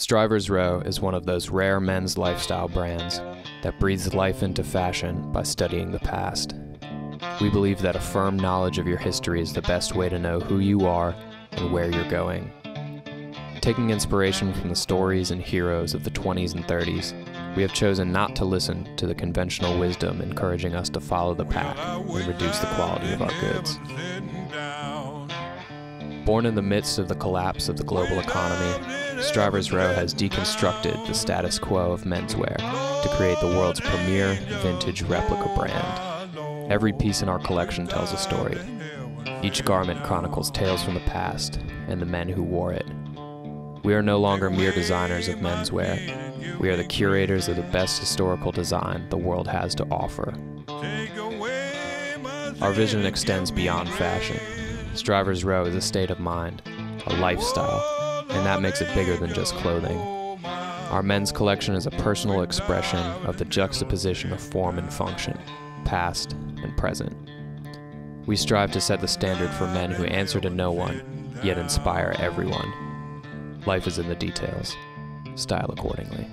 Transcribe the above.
Strivers Row is one of those rare men's lifestyle brands that breathes life into fashion by studying the past. We believe that a firm knowledge of your history is the best way to know who you are and where you're going. Taking inspiration from the stories and heroes of the 20s and 30s, we have chosen not to listen to the conventional wisdom encouraging us to follow the pack and reduce the quality of our goods. Born in the midst of the collapse of the global economy, Strivers Row has deconstructed the status quo of menswear to create the world's premier vintage replica brand. Every piece in our collection tells a story. Each garment chronicles tales from the past and the men who wore it. We are no longer mere designers of menswear. We are the curators of the best historical design the world has to offer. Our vision extends beyond fashion. Strivers Row is a state of mind, a lifestyle, and that makes it bigger than just clothing. Our men's collection is a personal expression of the juxtaposition of form and function, past and present. We strive to set the standard for men who answer to no one, yet inspire everyone. Life is in the details. Style accordingly.